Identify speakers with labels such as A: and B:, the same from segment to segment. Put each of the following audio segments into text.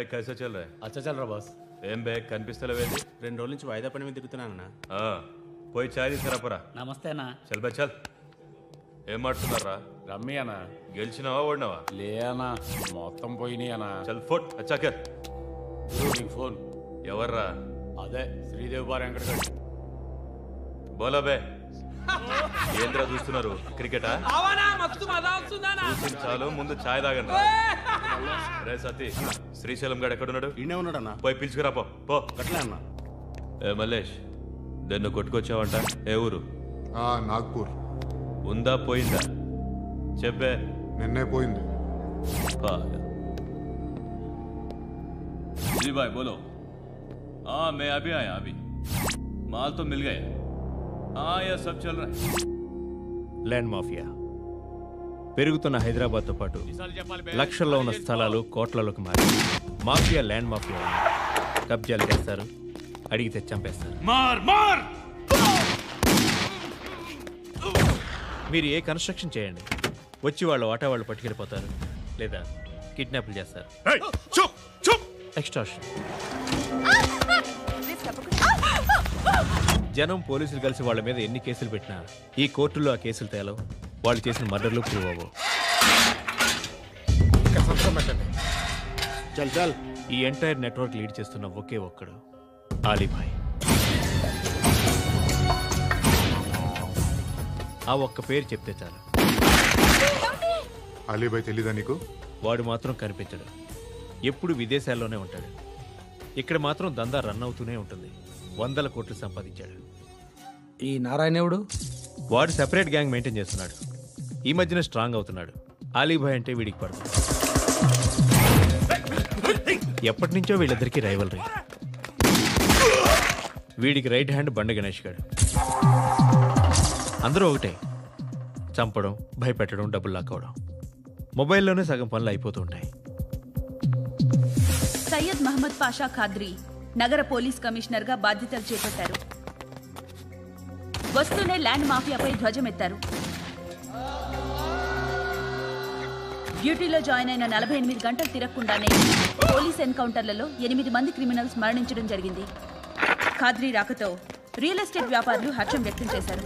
A: బే కైసా చల్ రా.
B: అచ్చా చల్ రా బాస్
A: ఏం బే కనిపిస్తలేవేంటి
C: రెండు రోజుల నుంచి వాయిదా పని మీద తిరుగుతున్నానన్నా
A: ఆ, పోయి చాయ్ తీసుకురాపరా
B: నమస్తే అన్న.
A: చల్ బే చల్. ఏం మాడుతున్నారా
B: రమ్మి అన్న.
A: గెలిచినావా ఓడినావా?
B: లే అన్న మొత్తం పోయినాయి అన్న.
A: చల్ ఫోట్ అచ్చాకర్
B: నీకు ఫోన్
A: ఎవర్రా?
B: అదే శ్రీదేవి బార్ వెంకటగడ్
A: బోలా బే. ఏంద్రా చూస్తున్నారు క్రికెటా
D: అవనా మస్తు మజా వస్తుందానా
A: చూసింది చాలు ముందు చాయ్ తాగండి రా. రే సతీ శ్రీశైలం గడు ఎక్కడున్నాడు
C: ఈయనే ఉన్నాడన్నా
A: పోయి పిలుచుకురా పో పో
C: గట్లే అన్నా
A: ఏ మల్లేష్ దన్ను కొట్టుకొచ్చావంట ఏ ఊరు
E: ఆ, నాగ్పూర్
A: ఉందా పోయిందా చెప్పే
E: నిన్నే పోయింది
A: पागल जी भाई बोलो हाँ मैं अभी आया अभी माल तो मिल गया हाँ यह सब चल रहा है
F: ల్యాండ్ మాఫియా పెరుగుతున్న హైదరాబాద్తో పాటు లక్షల్లో ఉన్న స్థలాలు కోట్లలోకి మారి మాఫియా ల్యాండ్ మాఫియా కబ్జాలు చేస్తారు అడిగితే చంపేస్తారు
A: मार मार
F: మీరు ఏ కన్స్ట్రక్షన్ చేయండి వచ్చి వాళ్ళ వాటా వాళ్ళు పట్టుకెళ్ళిపోతారు లేదా కిడ్నాప్లు చేస్తారు ఎక్స్ట్రాషన్ జనం పోలీసులు కలిసి వాళ్ళ మీద ఎన్ని కేసులు పెట్టినా ఈ కోర్టుల్లో ఆ కేసులు తేలవు. వాళ్ళు చేసిన మర్డర్లు ప్రూవ్ అవ్వవు.
C: చల్ చల్.
F: ఈ ఎంటైర్ నెట్వర్క్ లీడ్ చేస్తున్న ఒకే ఒక్కడు ఆలీభాయ్. ఆ ఒక్క పేరు చెప్తే చాలు.
E: అలీబాయ్ తెలీదా నీకు?
F: వాడు మాత్రం కనిపించడు. ఎప్పుడు విదేశాల్లోనే ఉంటాడు. ఇక్కడ మాత్రం దందా రన్ అవుతూనే ఉంటుంది. వందల కోట్లు సంపాదించాడు.
D: ఈ నారాయణవుడు?
F: వాడు సెపరేట్ గ్యాంగ్ మెయింటైన్ చేస్తున్నాడు. ఈ మధ్యన స్ట్రాంగ్ అవుతున్నాడు. ఆలీభాయ్ అంటే వీడికి పడదు. ఎప్పటి నుంచో వీళ్ళిద్దరికీ రైవలరీ వీడికి రైట్ హ్యాండ్ బండ గణేష్ గాడు. అందరూ ఒకటే. చంపడం భయపెట్టడం డబ్బులు లాక్కోవడం. మొబైల్లోనే సగం పనులు అయిపోతూ ఉంటాయి.
G: సయ్యద్ మహమ్మద్ పాషా ఖాద్రి నగర పోలీస్ కమిషనర్గా బాధ్యతలు చేపట్టారు. వస్తూనే ల్యాండ్ మాఫియాపై ధ్వజమెత్తారు. డ్యూటీలో జాయిన్ అయిన నలభై ఎనిమిది గంటలు తిరగకుండానే పోలీస్ ఎన్కౌంటర్లలో ఎనిమిది మంది క్రిమినల్స్ మరణించడం జరిగింది. ఖాద్రి రాకతో రియల్ ఎస్టేట్ వ్యాపారులు హర్షం వ్యక్తం చేశారు.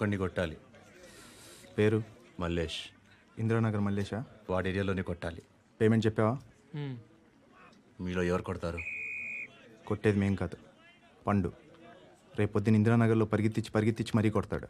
C: ఒకడిని కొట్టాలి.
H: పేరు?
C: మల్లేష్.
H: ఇందిరానగర్ మల్లేషా?
C: వాడి ఏరియాలోనే కొట్టాలి.
H: పేమెంట్ చెప్పావా?
C: మీలో ఎవరు కొడతారు?
H: కొట్టేది మేం కాదు. పండు. రేపు పొద్దున ఇందిరానగర్లో పరిగెత్తించి పరిగెత్తించి మరీ కొడతాడు.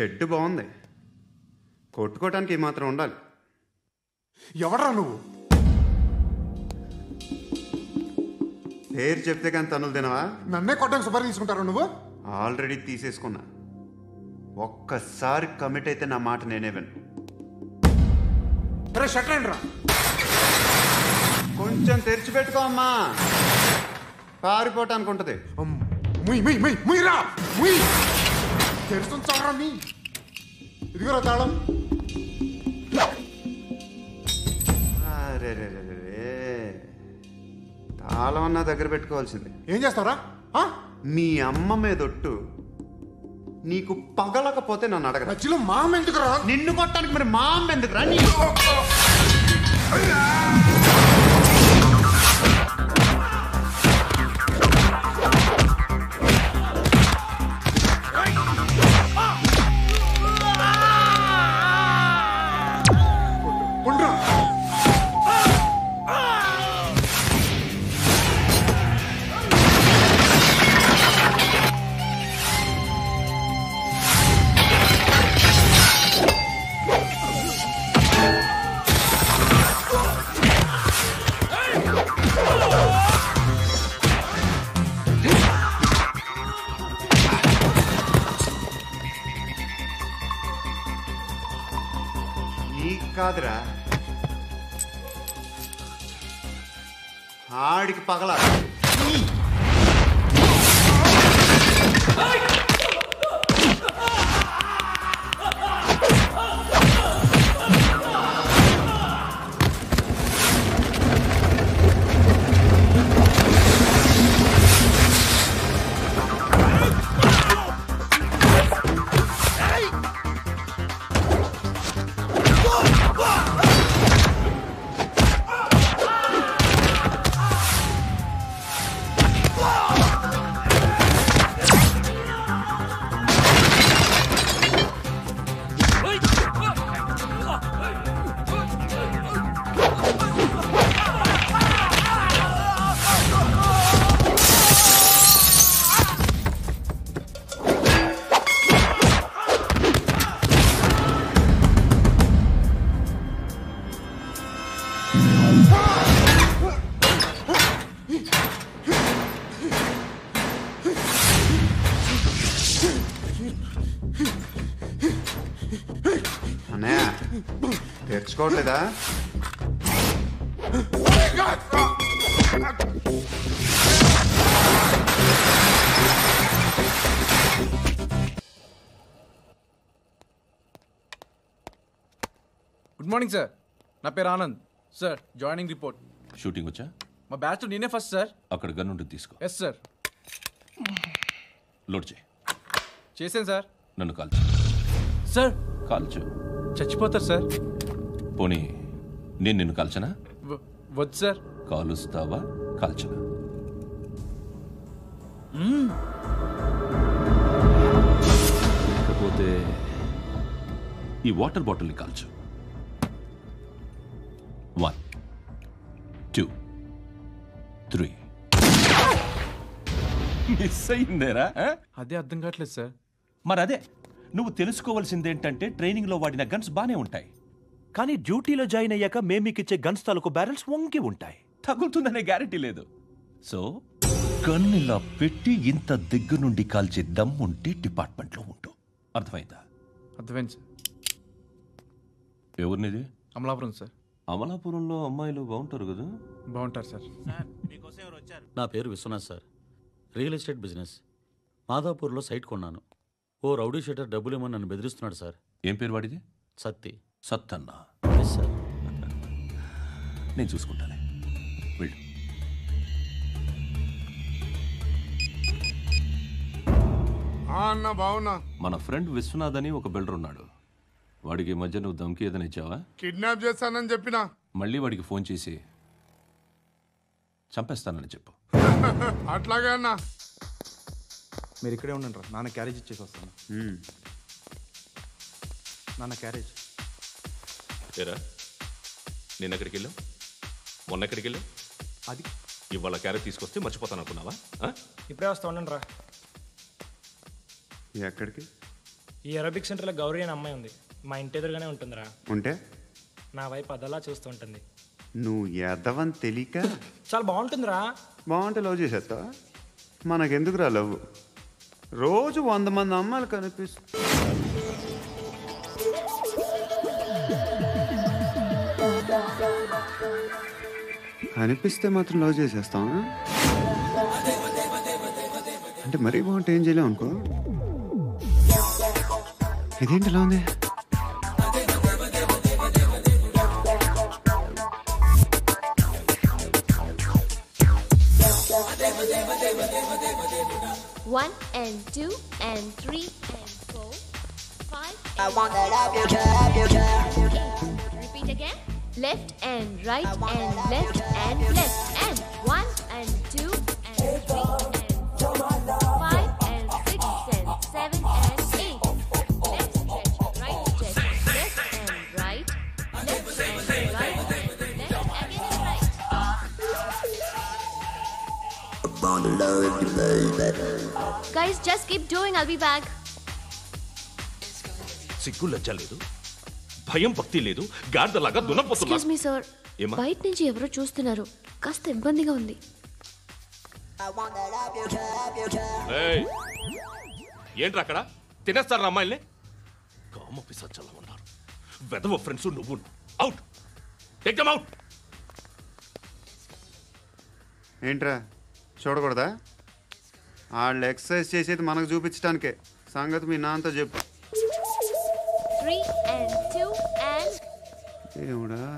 I: షెడ్ బాగుంది. కొట్టుకోవటానికి మాత్రం ఉండాలి.
E: ఎవడరా నువ్వు?
I: పేరు చెప్తే కానీ తనులు తినవా?
E: నన్నే కొట్టడానికి సుపారీ తీసుకుంటారా నువ్వు?
I: ఆల్రెడీ తీసేసుకున్నా. ఒక్కసారి కమిట్ అయితే నా మాట నేనే విను.
E: రే షట్ రా
I: కొంచెం తెరిచిపెట్టుకో అమ్మా. పారిపోవటానికి ఉంటుంది.
E: ముయ్ ముయ్ ముయ్ ముయ్ రా ముయ్. తెరుస్తుంది చావరా నీ? ఇదిగోరా తాళం.
I: తాళం అన్నా దగ్గర పెట్టుకోవాల్సింది.
E: ఏం చేస్తావురా? ఆ?
I: మీ అమ్మ మీదొట్టు నీకు పగలకపోతే నన్ను అడగరా.
E: మధ్యలో మామ ఎందుకు రా
I: నిన్ను కొట్టడానికి మరి మా అమ్మ ఎందుకు రా నీ కాదురా. ఆడికి పగల. తెచ్చుకోవట్లేదా
J: గుడ్ మార్నింగ్ సార్ నా పేరు Anand. Sir joining report
K: shooting వచ్చా?
J: మా బ్యాచ్ నేనే ఫస్ట్ సార్
K: అక్కడ గన్ ఉంటుంది తీసుకో.
J: ఎస్ సార్
K: లోడ్ చేయి.
J: చేశాను సార్
K: నన్ను కాల్చు.
J: సార్
K: కాల్చు.
J: చచ్చిపోతారు సార్
K: పోనీ నేను నిన్ను కాల్చనా?
J: వద్దు సార్.
K: కాలుస్తావా? కాల్చనా? లేకపోతే ఈ వాటర్ బాటిల్ని కాల్చు. One two three. మిస్ అయిందేరా?
J: అదే అర్థం కావట్లేదు సార్.
K: మరి అదే నువ్వు తెలుసుకోవాల్సిందేంటంటే ట్రైనింగ్లో వాడిన గన్స్ బానే ఉంటాయి. కానీ డ్యూటీలో జాయిన్ అయ్యాక మేము మీకు ఇచ్చే గన్స్ తాలూకు బ్యారెల్స్ వంగి ఉంటాయి. తగులుతుందనే గ్యారెంటీ లేదు. సో గన్ ఇలా పెట్టి ఇంత దగ్గర నుండి కాల్చే దమ్ ఉంటే డిపార్ట్మెంట్లో ఉంటూ అర్థమైందా?
J: అర్థమైంది సార్.
K: ఎవరినిది?
J: అమలాపురం సార్.
K: అమలాపురంలో అమ్మాయిలు బాగుంటారు కదా?
J: బాగుంటారు సార్.
L: నా పేరు Vishwanath sir. Real estate business. మాదాపూర్లో site కొన్నాను. ఓ రౌడీ షీటర్ డబ్బులు ఇవ్వమని నన్ను బెదిరిస్తున్నాడు సార్.
K: ఏం పేరు వాడిది?
L: సత్తి.
K: సత్తన్నా.
L: సార్
K: నేను చూసుకుంటానే. వెళ్ళు.
E: ఆ అన్న బావున్నా.
K: మన ఫ్రెండ్ విశ్వనాథ్ అని ఒక బిల్డర్ ఉన్నాడు. వాడికి ఈ మధ్య నువ్వు దమ్కి ఏదైనా ఇచ్చావా?
E: కిడ్నాప్ చేస్తానని చెప్పిన.
K: మళ్ళీ వాడికి ఫోన్ చేసి చంపేస్తానని చెప్పు.
E: అట్లాగే అన్న.
H: మీరు ఇక్కడే ఉండండి రా. నాన్న క్యారేజ్ ఇచ్చేసి వస్తాను. నాన్న క్యారేజ్.
M: ఏరా? నిన్న ఎక్కడికి వెళ్ళావు మొన్న ఎక్కడికి వెళ్ళావు
H: అది.
M: ఇవాళ క్యారెట్ తీసుకొస్తే మర్చిపోతాను అనుకున్నావా ఆ?
N: ఇప్పుడే వస్తా ఉండండి రా
I: ఎక్కడికి?
N: ఈ అరబిక్ సెంటర్లో గౌరీ అనే అమ్మాయి ఉంది. మా ఇంటి ఎదురుగానే ఉంటుందిరా.
I: ఉంటే?
N: నా వైపు అదలా చూస్తూ ఉంటుంది.
I: నువ్వు ఎద్దవని తెలియక?
N: చాలా బాగుంటుందిరా.
I: బాగుంటే లవ్ చేసేస్తావా? మనకెందుకురా లవ్ రోజు వంద మంది అమ్మాయిలు కనిపిస్తు కనిపిస్తే మాత్రం లవ్ చేసేస్తావా అంటే మరీ బాగుంటే ఏం చేయలేం అనుకో ఇదేంటి ఇలా ఉంది
O: One and two and three and four, five.
P: I want that up your trap, your trap.
O: Eight. Repeat again. Left and right and left and left and one and two and three and four, five and six and seven and eight. Left stretch, right stretch, left and right, left and right, left again and right. Guys, just keep doing. I'll be back.
M: సిగ్గు లజ్జ లేదు భయం భక్తి లేదు. గాడిదలాగా దున్నపోతున్నా.
O: Excuse me sir
M: ఏమా?
O: బయట నుంచి ఎవరో చూస్తున్నారు. కాస్త ఇబ్బందిగా ఉంది.
M: ఏయ్, ఏంట్రా అక్కడ? తినేస్తారు అమ్మాయిల్ని? కామ పిసచ్చలా ఉన్నారు.
K: వెదవ ఫ్రెండ్స్ నువ్వు. అవుట్ టేక్ అవుట్
I: ఏంట్రా? చూడకూడదా? వాళ్ళు ఎక్సర్సైజ్ చేసేది మనకు చూపించడానికే సంగతి మీ నాన్నతో చెప్పు.
A: Three and
I: Segura.